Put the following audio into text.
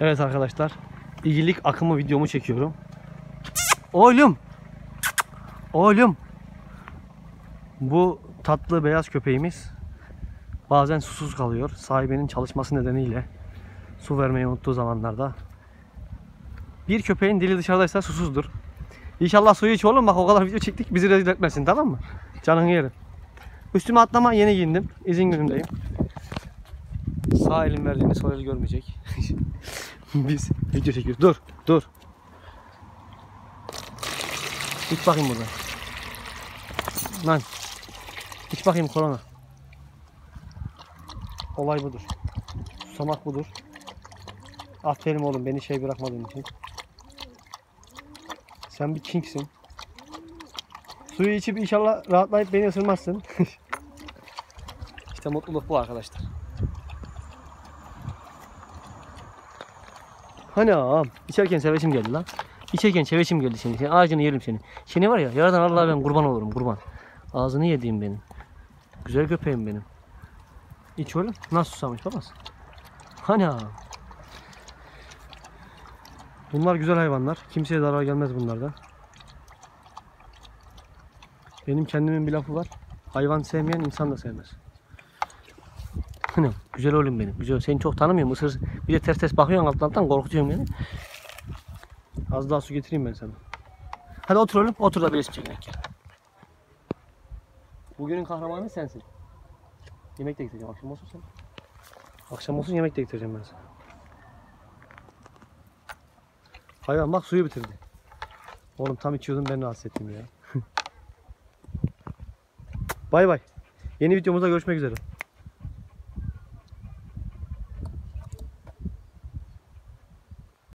Evet arkadaşlar. İyilik akımı videomu çekiyorum. Oğlum. Oğlum. Bu tatlı beyaz köpeğimiz bazen susuz kalıyor. Sahibinin çalışması nedeniyle su vermeyi unuttuğu zamanlarda. Bir köpeğin dili dışarıdaysa susuzdur. İnşallah suyu iç oğlum bak o kadar video çektik bizi rezil etmesin tamam mı? Canını yerim. Üstüme atlama yeni giyindim. İzin günümdeyim. Sağ elim verdiğini sol el görmeyecek. Biz video çekiyoruz. Dur, dur. İç bakayım burada. Lan. İç bakayım korona. Olay budur. Susamak budur. Aferin oğlum beni şey bırakmadığın için. Sen bir kingsin. Suyu içip inşallah rahatlayıp beni ısırmazsın. işte mutluluk bu arkadaşlar. Hani ağam içerken sevesim geldi lan. İçerken sevesim geldi seni. Senin ağacını yerim seni. Seni var ya yaradan Allah'a ben kurban olurum kurban. Ağzını yediğim benim. Güzel köpeğim benim. İç oğlum. Nasıl susamış babası? Hani ağam. Bunlar güzel hayvanlar. Kimseye zarar gelmez bunlardan. Benim kendimin bir lafı var. Hayvan sevmeyen insan da sevmez. Hani güzel oğlum benim. Güzel. Seni çok tanımıyorum. Isır. Bir de ters ters bakıyorsun alttan alttan korkutuyorsun beni. Az daha su getireyim ben sana. Hadi otur oğlum. Otur da bir resim çekinek gel. Bugünün kahramanı sensin. Yemek de getireceğim. Akşam olsun sen. Akşam olsun yemek de getireceğim ben sana. Hayvan bak suyu bitirdi. Oğlum tam içiyordum ben rahatsız ettim ya. bay bay. Yeni videomuzda görüşmek üzere.